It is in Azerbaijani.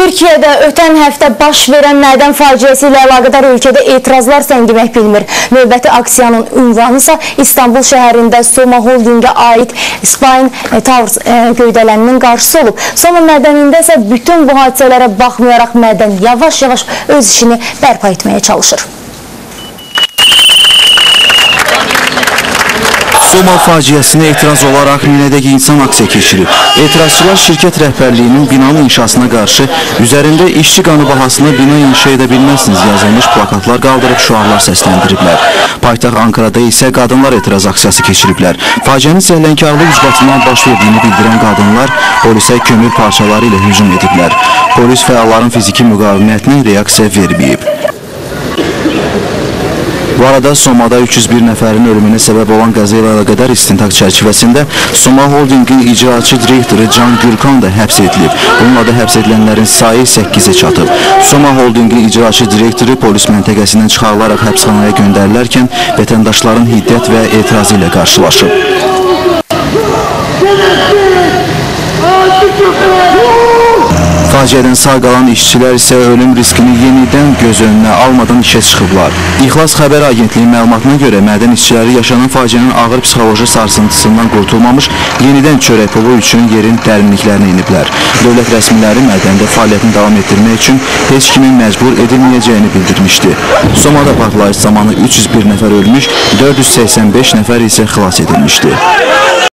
Türkiyədə ötən həftə baş verən mədən faciəsi ilə əlaqədar ölkədə etirazlar səngimək bilmir. Növbəti aksiyanın ünvanı isə İstanbul şəhərində Soma Holdingə aid Spine Towers e, göydələninin qarşısı olub. Soma mədənində isə bütün bu hadisələrə baxmayaraq mədən yavaş-yavaş öz işini bərpa etməyə çalışır. Soma faciəsinə etiraz olaraq Minədəki insan aksiya keçirib. Etirazçılar şirkət rəhbərliyinin binanın inşasına qarşı üzərində işçi qanı bahasına bina inşa edə bilməzsiniz yazılmış plakatlar qaldırıb şüarlar səsləndiriblər. Paytaxt Ankarada isə qadınlar etiraz aksiyası keçiriblər. Faciənin səhlənkarlı ucbatından baş verdiyini bildirən qadınlar polisə kömür parçaları ilə hücum ediblər. Polis fəalların fiziki müqavimətinə reaksiya verməyib. Bu arada Somada 301 nəfərin ölümünə səbəb olan qəza ilə əlaqədar istintaq çərçivəsində Soma Holdingin icraçı direktoru Can Gürkan da həbs edilib. Bununla da həbs edilənlərin sayı 8-ə çatıb. Soma Holdingin icraçı direktoru polis məntəqəsindən çıxarılaraq həbsxanaya göndərilərkən vətəndaşların hiddət və etirazı ilə qarşılaşıb. Faciədən sağ qalan işçilər isə ölüm riskini yenidən göz önünə almadan işə çıxıblar. İxlas Xəbər Agentliyinin məlumatına görə mədən işçiləri yaşanan faciənin ağır psixoloji sarsıntısından qurtulmamış, yenidən çörək pulu üçün yerin dərinliklərinə iniblər. Dövlət rəsmiləri mədəndə fəaliyyətini davam etdirmək üçün heç kimin məcbur edilməyəcəyini bildirmişdi. Somada partlayış zamanı 301 nəfər ölmüş, 485 nəfər isə xilas edilmişdi.